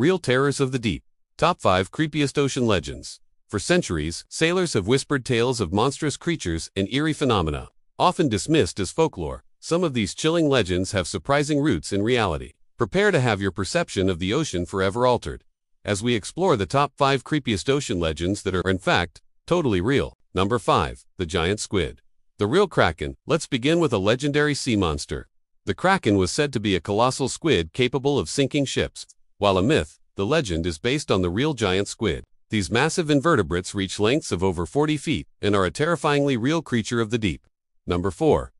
Real Terrors of the Deep. Top 5 Creepiest Ocean Legends. For centuries, sailors have whispered tales of monstrous creatures and eerie phenomena. Often dismissed as folklore, some of these chilling legends have surprising roots in reality. Prepare to have your perception of the ocean forever altered. As we explore the top 5 creepiest ocean legends that are, in fact, totally real. Number 5. The Giant Squid. The real Kraken. Let's begin with a legendary sea monster. The Kraken was said to be a colossal squid capable of sinking ships. While a myth, the legend is based on the real giant squid. These massive invertebrates reach lengths of over 40 feet and are a terrifyingly real creature of the deep. Number 4.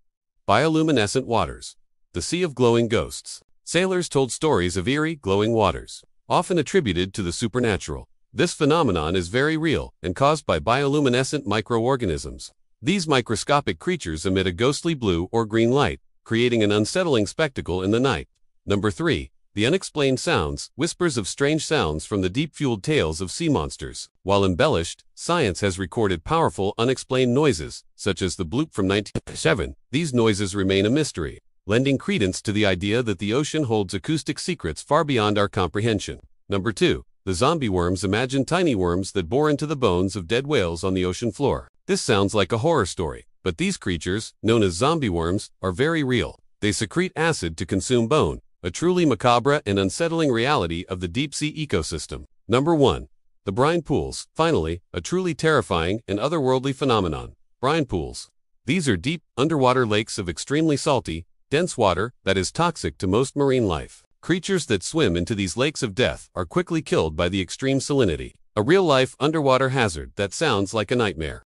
Bioluminescent Waters. The Sea of Glowing Ghosts. Sailors told stories of eerie, glowing waters, often attributed to the supernatural. This phenomenon is very real and caused by bioluminescent microorganisms. These microscopic creatures emit a ghostly blue or green light, creating an unsettling spectacle in the night. Number 3. The unexplained sounds, whispers of strange sounds from the deep-fueled tales of sea monsters. While embellished, science has recorded powerful, unexplained noises, such as the bloop from 1907. These noises remain a mystery, lending credence to the idea that the ocean holds acoustic secrets far beyond our comprehension. Number 2. The zombie worms imagine tiny worms that bore into the bones of dead whales on the ocean floor. This sounds like a horror story, but these creatures, known as zombie worms, are very real. They secrete acid to consume bone, a truly macabre and unsettling reality of the deep sea ecosystem. Number 1. The brine pools. Finally, a truly terrifying and otherworldly phenomenon. Brine pools. These are deep, underwater lakes of extremely salty, dense water that is toxic to most marine life. Creatures that swim into these lakes of death are quickly killed by the extreme salinity. A real-life underwater hazard that sounds like a nightmare.